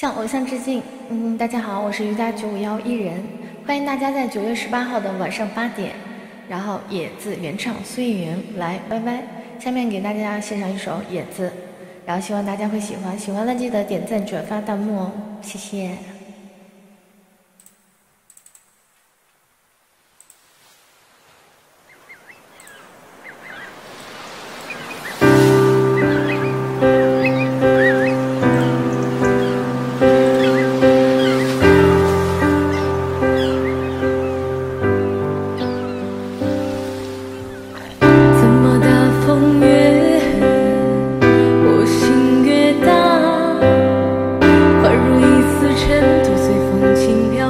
向偶像致敬。嗯，大家好，我是瑜伽九五幺一人，欢迎大家在九月十八号的晚上八点，然后野子原唱苏艺云来拜拜。下面给大家献上一首野子，然后希望大家会喜欢，喜欢了记得点赞、转发、弹幕哦，谢谢。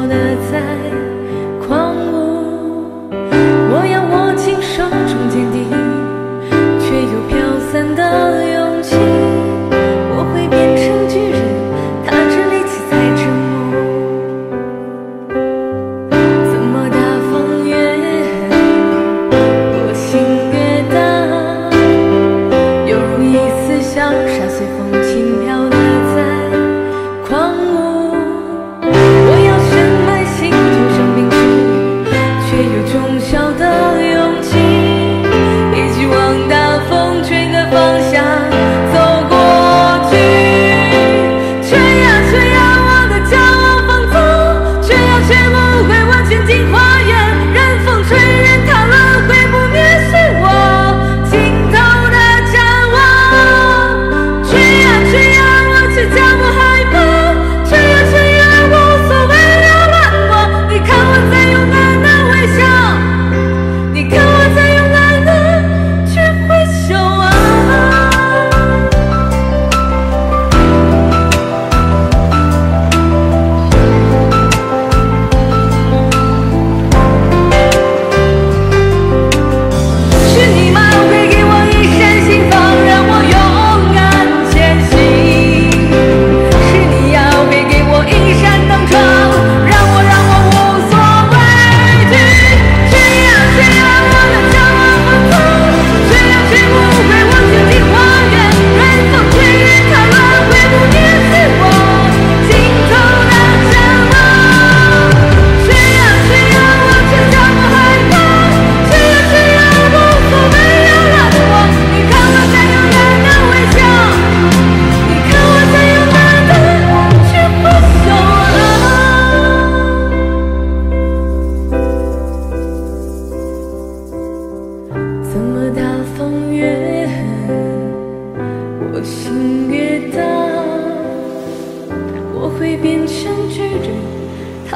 的在狂舞。我要握紧手中坚定，却又飘散的勇气。我会变成巨人，踏着力气踩着梦。怎么大风越狠？我心越大，犹如一丝香沙，随风轻飘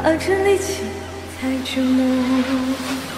按着力气才折磨。